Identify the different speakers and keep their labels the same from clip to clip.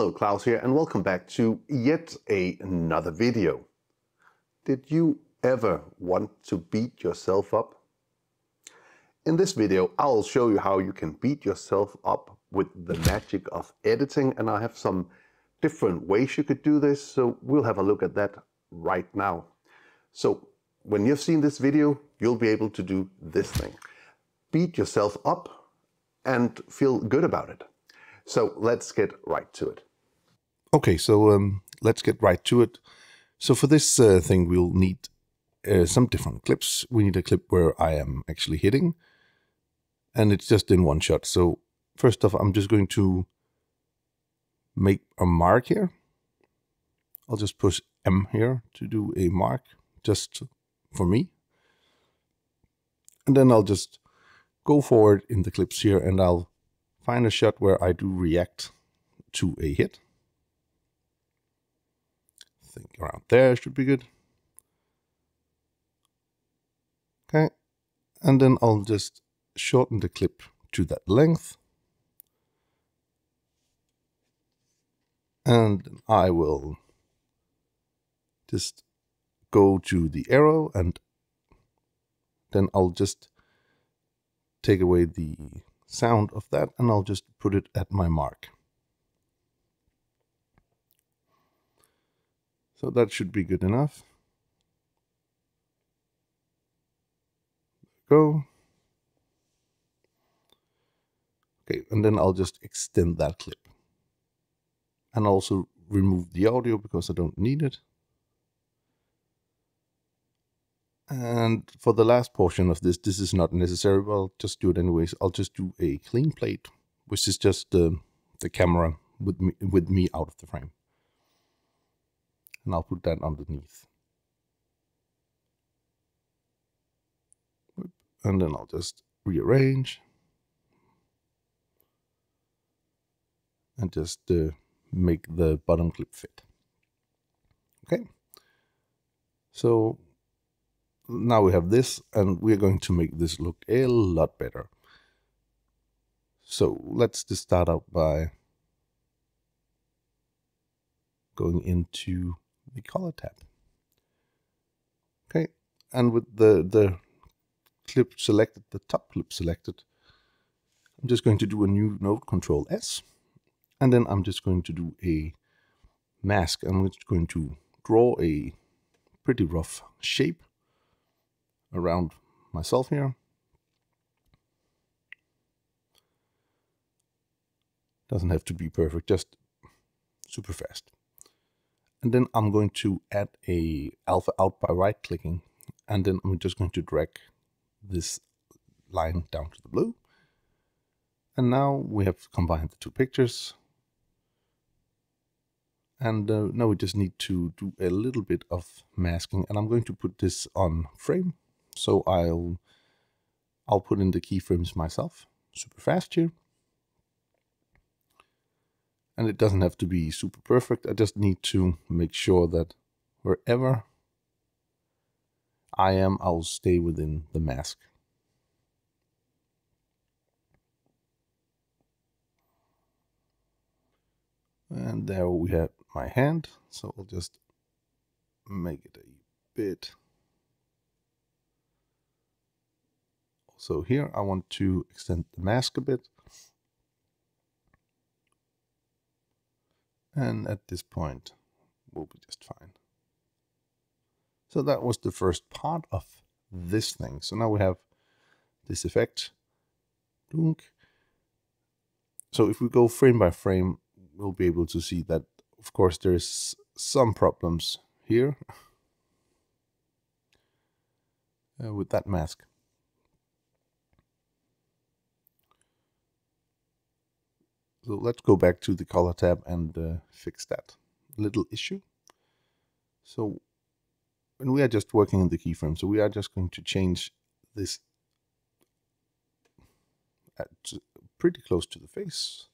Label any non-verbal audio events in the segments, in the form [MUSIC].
Speaker 1: Hello, Klaus here, and welcome back to yet another video. Did you ever want to beat yourself up? In this video, I'll show you how you can beat yourself up with the magic of editing, and I have some different ways you could do this, so we'll have a look at that right now. So when you've seen this video, you'll be able to do this thing. Beat yourself up and feel good about it. So let's get right to it.
Speaker 2: Okay, so um, let's get right to it. So for this uh, thing, we'll need uh, some different clips. We need a clip where I am actually hitting, and it's just in one shot. So first off, I'm just going to make a mark here. I'll just push M here to do a mark just for me. And then I'll just go forward in the clips here and I'll find a shot where I do react to a hit. Around there should be good. Okay. And then I'll just shorten the clip to that length. And I will just go to the arrow and then I'll just take away the sound of that and I'll just put it at my mark. So that should be good enough. Go. Okay, and then I'll just extend that clip. And also remove the audio because I don't need it. And for the last portion of this, this is not necessary, but I'll just do it anyways. I'll just do a clean plate, which is just the, the camera with me, with me out of the frame. And I'll put that underneath. And then I'll just rearrange. And just uh, make the bottom clip fit. Okay. So now we have this and we're going to make this look a lot better. So let's just start out by going into the color tab. Okay, and with the, the clip selected, the top clip selected, I'm just going to do a new node control S and then I'm just going to do a mask. I'm just going to draw a pretty rough shape around myself here. Doesn't have to be perfect, just super fast. And then I'm going to add a alpha out by right clicking. And then I'm just going to drag this line down to the blue. And now we have combined the two pictures. And uh, now we just need to do a little bit of masking. And I'm going to put this on frame so I'll I'll put in the keyframes myself super fast here. And it doesn't have to be super perfect. I just need to make sure that wherever I am, I'll stay within the mask. And there we have my hand. So I'll just make it a bit So here I want to extend the mask a bit. And at this point, we'll be just fine. So that was the first part of this thing. So now we have this effect. So if we go frame by frame, we'll be able to see that, of course, there's some problems here [LAUGHS] uh, with that mask. Let's go back to the color tab and uh, fix that little issue. So and we are just working in the keyframe, so we are just going to change this at pretty close to the face.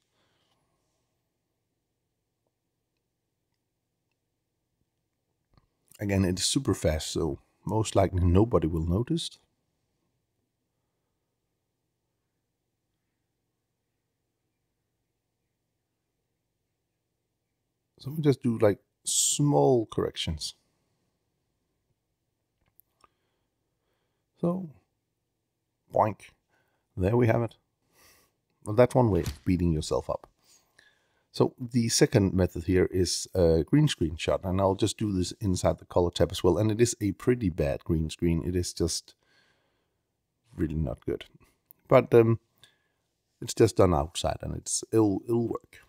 Speaker 2: Again, it is super fast, so most likely nobody will notice. So we just do like small corrections. So, boink. There we have it. Well, that's one way of beating yourself up. So the second method here is a green screen shot, and I'll just do this inside the color tab as well. And it is a pretty bad green screen. It is just really not good. But um, it's just done outside, and it's it'll it'll work.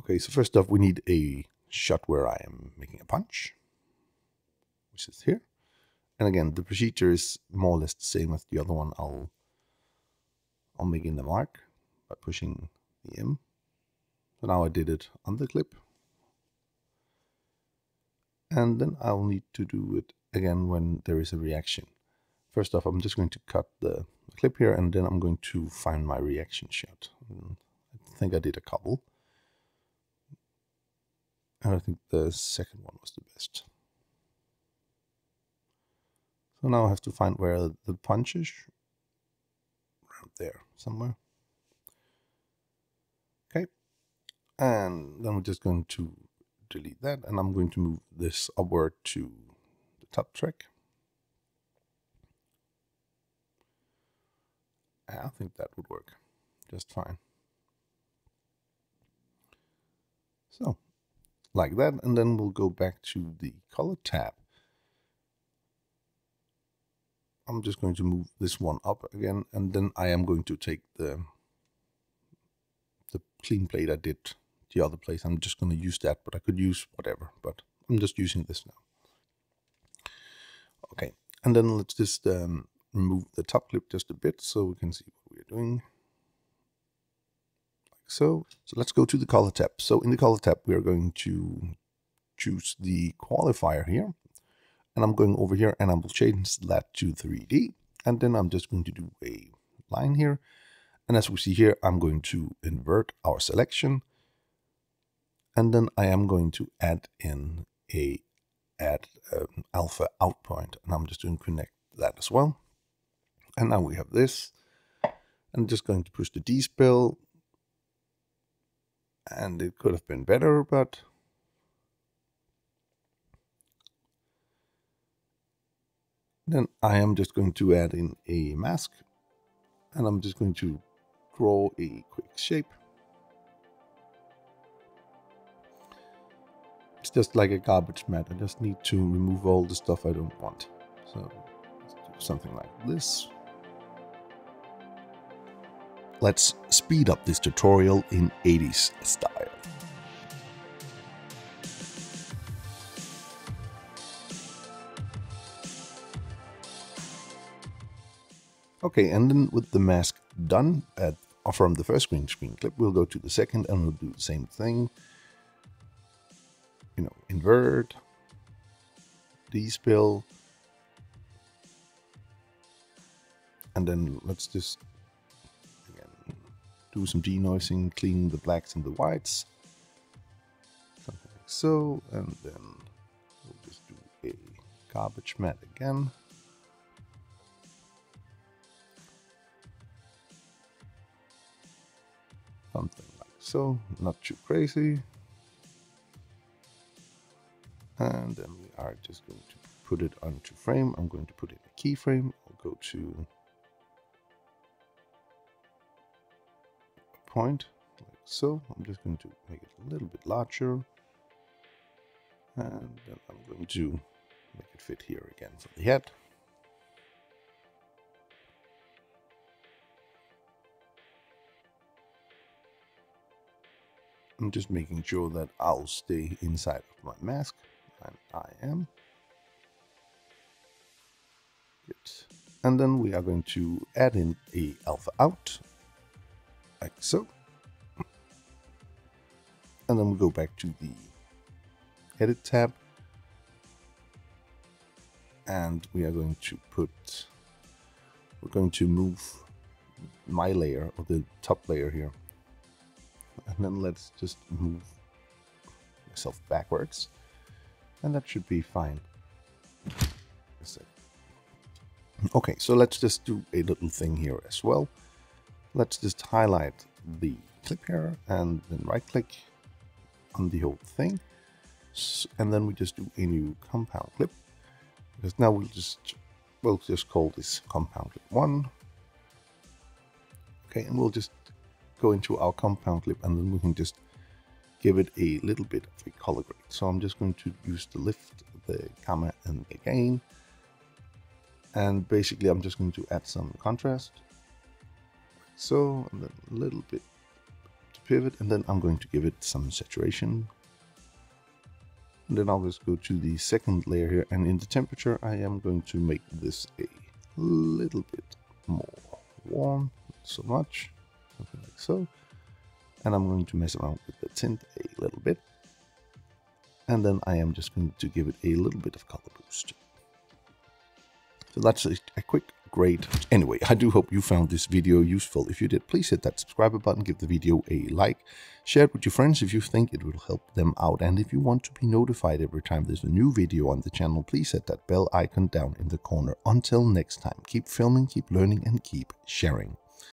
Speaker 2: Okay, so first off, we need a shot where I am making a punch, which is here. And again, the procedure is more or less the same as the other one. I'll I'll make in the mark by pushing the M. So now I did it on the clip. And then I'll need to do it again when there is a reaction. First off, I'm just going to cut the clip here and then I'm going to find my reaction shot. Mm, I think I did a couple. And I think the second one was the best. So now I have to find where the punch is. Around there somewhere. Okay. And then we're just going to delete that and I'm going to move this upward to the top track. I think that would work just fine. So, like that, and then we'll go back to the color tab. I'm just going to move this one up again, and then I am going to take the the clean plate I did the other place. I'm just going to use that, but I could use whatever, but I'm just using this now. Okay, and then let's just um, remove the top clip just a bit so we can see what we're doing. So. So let's go to the color tab. So in the color tab, we are going to choose the qualifier here. And I'm going over here and I will change that to 3D. And then I'm just going to do a line here. And as we see here, I'm going to invert our selection. And then I am going to add in a add um, alpha out point. And I'm just going to connect that as well. And now we have this. I'm just going to push the despill. And it could have been better, but then I am just going to add in a mask and I'm just going to draw a quick shape. It's just like a garbage matte. I just need to remove all the stuff I don't want. So let's do something like this. Let's speed up this tutorial in 80s style. Okay, and then with the mask done at, from the first green screen clip, we'll go to the second and we'll do the same thing. You know, invert, despill, and then let's just do some denoising, clean the blacks and the whites. Something like so, and then we'll just do a garbage matte again. Something like so, not too crazy. And then we are just going to put it onto frame. I'm going to put in a keyframe. I'll go to point like so. I'm just going to make it a little bit larger. And then I'm going to make it fit here again for the head. I'm just making sure that I'll stay inside of my mask, and I am. Good. And then we are going to add in a alpha out so. And then we go back to the edit tab. And we are going to put, we're going to move my layer or the top layer here. And then let's just move myself backwards. And that should be fine. Okay, so let's just do a little thing here as well let's just highlight the clip here and then right click on the whole thing. And then we just do a new compound clip. Because now we'll just, we'll just call this compound clip 1. Okay, and we'll just go into our compound clip and then we can just give it a little bit of a color grade. So I'm just going to use the lift, the gamma and the gain. And basically I'm just going to add some contrast. So, and then a little bit to pivot and then I'm going to give it some saturation. And then I'll just go to the second layer here and in the temperature I am going to make this a little bit more warm, not so much, something like so and I'm going to mess around with the tint a little bit. And then I am just going to give it a little bit of color boost. So that's a, a quick grade. Anyway, I do hope you found this video useful. If you did, please hit that subscribe button, give the video a like, share it with your friends if you think it will help them out. And if you want to be notified every time there's a new video on the channel, please hit that bell icon down in the corner. Until next time, keep filming, keep learning, and keep sharing.